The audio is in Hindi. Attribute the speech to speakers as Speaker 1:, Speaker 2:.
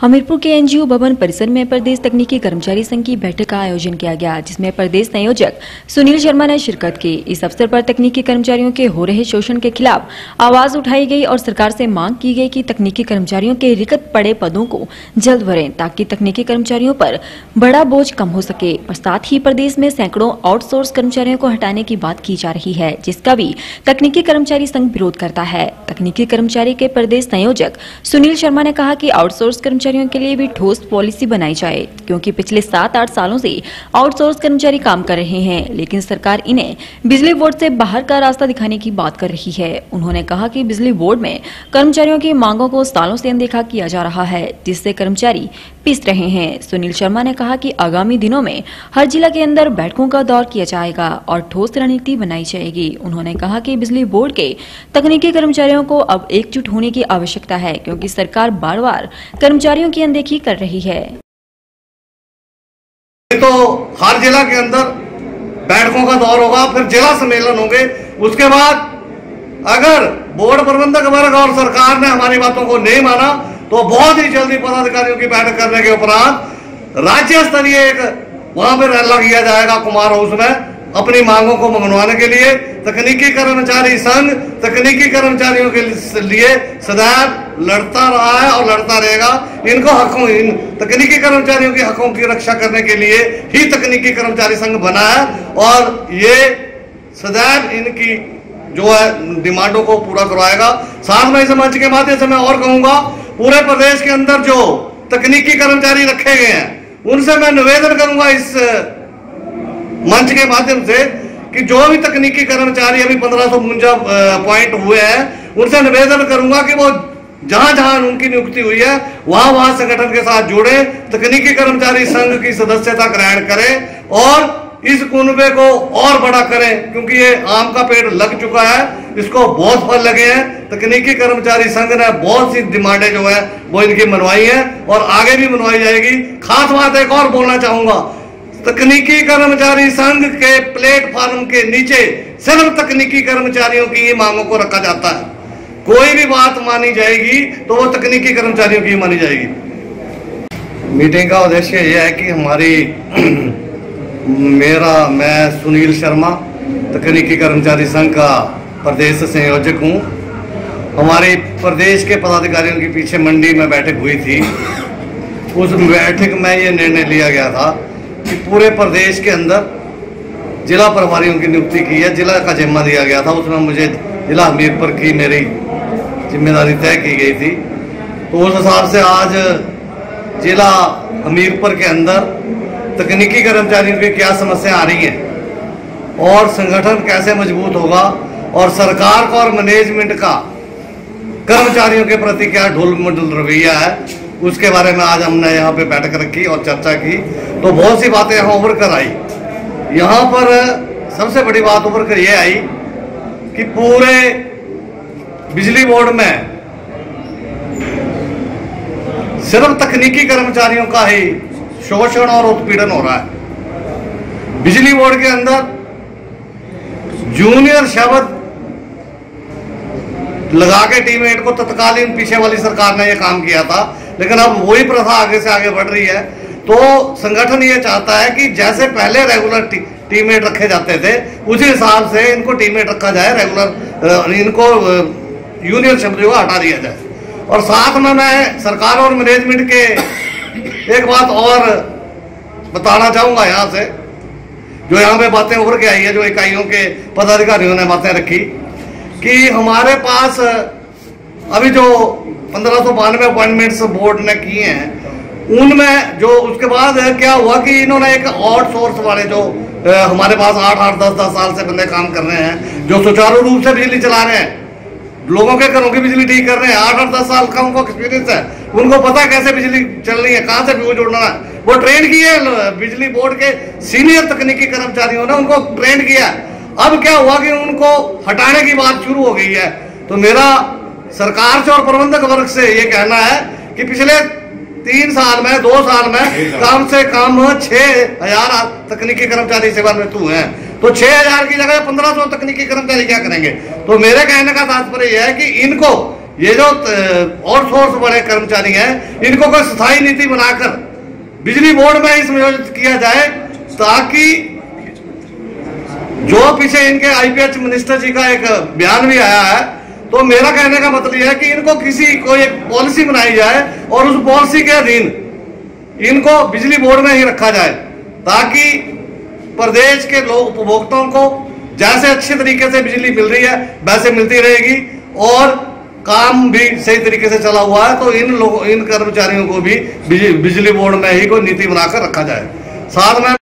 Speaker 1: हमीरपुर के एनजीओ भवन परिसर में प्रदेश तकनीकी कर्मचारी संघ की बैठक का आयोजन किया गया, जिसमें प्रदेश संयोजक सुनील शर्मा ने शिरकत की। इस अवसर पर तकनीकी कर्मचारियों के हो रहे शोषण के खिलाफ आवाज़ उठाई गई और सरकार से मांग की गई कि तकनीकी कर्मचारियों के रिक्त पड़े पदों को जल्द भरें, ताकि तकनीकी कर्मचारियों पर बड़ा बोझ कम हो सके। और साथ ही प्रदेश में सैकड़ों आउटसोर्स कर्मचारियों को हटाने की बात की जा रही है, जिसका भी तकनीकी कर्मचारी संघ विरोध करता है। तकनीकी कर्मचारी के प्रदेश संयोजक सुनील शर्मा ने कहा कि आउटसोर्स कर्मचारी कर्मचारियों के लिए भी ठोस पॉलिसी बनाई जाए, क्योंकि पिछले सात आठ सालों से आउटसोर्स कर्मचारी काम कर रहे हैं, लेकिन सरकार इन्हें बिजली बोर्ड से बाहर का रास्ता दिखाने की बात कर रही है। उन्होंने कहा कि बिजली बोर्ड में कर्मचारियों की मांगों को सालों से अनदेखा किया जा रहा है, जिससे कर्मचारी पिस रहे हैं। सुनील शर्मा ने कहा कि आगामी दिनों में हर जिला के अंदर बैठकों का दौर किया जाएगा और ठोस रणनीति बनाई जाएगी। उन्होंने कहा कि बिजली बोर्ड के तकनीकी कर्मचारियों को अब एकजुट होने की आवश्यकता है, क्योंकि सरकार बार बार कर्मचारी कर्मचारियों की अनदेखी कर रही है।
Speaker 2: तो हर जिला के अंदर बैठकों का दौर होगा, फिर जिला सम्मेलन होंगे। उसके बाद अगर बोर्ड प्रबंधक वर्ग और सरकार ने हमारी बातों को नहीं माना तो बहुत ही जल्दी पदाधिकारियों की बैठक करने के उपरांत राज्य स्तरीय एक वहाँ पर रैला किया जाएगा कुमार हाउस में, अपनी मांगों को मंगवाने के लिए। तकनीकी कर्मचारी संघ तकनीकी कर्मचारियों के लिए सदैव लड़ता रहा है और लड़ता रहेगा। इनको हकों, इन तकनीकी कर्मचारियों के हकों की रक्षा करने के लिए ही तकनीकी कर्मचारी संघ बना है और ये सदैव इनकी जो है, डिमांडों को पूरा करवाएगा। साथ में इस मंच के माध्यम से मैं और कहूँगा, पूरे प्रदेश के अंदर जो तकनीकी कर्मचारी रखे गए हैं, उनसे मैं निवेदन करूँगा इस मंच के माध्यम से कि जो भी तकनीकी कर्मचारी अभी पंद्रह सौ पॉइंट हुए हैं, उनसे निवेदन करूँगा कि वो जहाँ जहाँ उनकी नियुक्ति हुई है, वहाँ वहाँ संगठन के साथ जुड़े, तकनीकी कर्मचारी संघ की सदस्यता ग्रहण करें और इस कुनबे को और बड़ा करें, क्योंकि ये आम का पेड़ लग चुका है, इसको बहुत फल लगे हैं। तकनीकी कर्मचारी संघ ने बहुत सी डिमांडें जो है, वो इनकी मनवाई है और आगे भी मनवाई जाएगी। खास बात एक और बोलना चाहूँगा, तकनीकी कर्मचारी संघ के प्लेटफॉर्म के नीचे सिर्फ़ तकनीकी कर्मचारियों की ही मांगों को रखा जाता है। कोई भी बात मानी जाएगी तो वो तकनीकी कर्मचारियों की मानी जाएगी। मीटिंग का उद्देश्य यह है कि हमारी मेरा, मैं सुनील शर्मा, तकनीकी कर्मचारी संघ का प्रदेश संयोजक हूँ। हमारे प्रदेश के पदाधिकारियों के पीछे मंडी में बैठक हुई थी। उस बैठक में ये निर्णय लिया गया था कि पूरे प्रदेश के अंदर जिला प्रभारियों की नियुक्ति की है, जिला का जिम्मा दिया गया था। उसमें मुझे जिला हमीरपुर की मेरी ज़िम्मेदारी तय की गई थी। तो उस हिसाब से आज जिला हमीरपुर के अंदर तकनीकी कर्मचारियों की क्या समस्या आ रही है और संगठन कैसे मज़बूत होगा और सरकार का और मैनेजमेंट का कर्मचारियों के प्रति क्या ढोल मडल रवैया है, उसके बारे में आज हमने यहाँ पे बैठक रखी और चर्चा की। तो बहुत सी बातें यहाँ उभर कर आई। यहाँ पर सबसे बड़ी बात उभर कर ये आई कि पूरे बिजली बोर्ड में सिर्फ़ तकनीकी कर्मचारियों का ही शोषण और उत्पीड़न हो रहा है। बिजली बोर्ड के अंदर जूनियर शब्द लगा के टीम एट को तत्कालीन पीछे वाली सरकार ने यह काम किया था लेकिन अब वही प्रथा आगे से आगे बढ़ रही है। तो संगठन ये चाहता है कि जैसे पहले रेगुलर टी, टीममेट रखे जाते थे उसी हिसाब से इनको टीममेट रखा जाए रेगुलर इनको यूनियन शब्द को हटा दिया जाए। और साथ में मैं सरकार और मैनेजमेंट के एक बात और बताना चाहूँगा यहाँ से, जो यहाँ पे बातें उभर के आई है, जो इकाइयों के पदाधिकारियों ने बातें रखी, कि हमारे पास अभी जो पंद्रह सौ बानवे अपॉइंटमेंट्स बोर्ड ने किए हैं, उनमें जो उसके बाद क्या हुआ कि इन्होंने एक आउटसोर्स वाले जो हमारे पास आठ आठ, दस दस साल से बंदे काम कर रहे हैं, जो सुचारू रूप से बिजली चला रहे हैं लोगों के घरों की बिजली ठीक कर रहे हैं। आठ आठ दस साल का उनको एक्सपीरियंस है। उनको पता है कैसे बिजली चल रही है कहाँ से फ्यूज जोड़ना है। वो ट्रेन किए बिजली बोर्ड के सीनियर तकनीकी कर्मचारियों ने उनको ट्रेन किया। अब क्या हुआ कि उनको हटाने की बात शुरू हो गई है। तो मेरा सरकार से और प्रबंधक वर्ग से ये कहना है कि पिछले तीन साल में दो साल में कम से कम छह हज़ार तकनीकी कर्मचारी सेवा मृत्यु है। तो छह हज़ार की जगह पंद्रह सौ तकनीकी कर्मचारी क्या करेंगे? तो मेरे कहने का तात्पर्य यह है कि इनको, ये जो और सोर्स बड़े कर्मचारी हैं, इनको कोई स्थायी नीति बनाकर बिजली बोर्ड में ही समायोजित किया जाए ताकि जो पीछे इनके आईपीएच मिनिस्टर जी का एक बयान भी आया है तो मेरा कहने का मतलब यह है कि इनको किसी, कोई एक पॉलिसी बनाई जाए और उस पॉलिसी के अधीन इनको बिजली बोर्ड में ही रखा जाए, ताकि प्रदेश के लोग, उपभोक्ताओं को जैसे अच्छे तरीके से बिजली मिल रही है वैसे मिलती रहेगी। और काम भी सही तरीके से चला हुआ है तो इन लोगों, इन कर्मचारियों को भी बिजली बोर्ड में ही कोई नीति बनाकर रखा जाए। साथ में